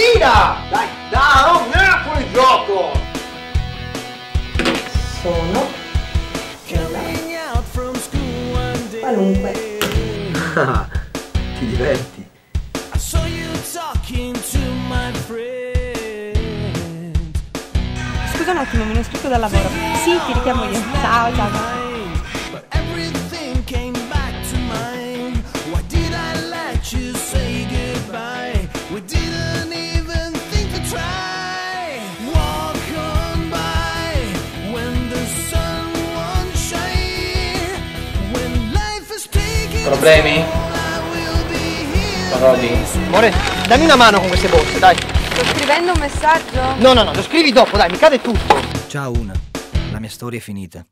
Tira! Dai, dai, non mi fuori gioco! Sono qualunque. Ti diverti. Scusa un attimo, ne ho scritto dal lavoro. Sì, ti richiamo io. Ciao, ciao. Problemi? Rodi? Amore, dammi una mano con queste borse, dai. Sto scrivendo un messaggio? No, no, no, lo scrivi dopo, dai, mi cade tutto. Ciao Una, la mia storia è finita.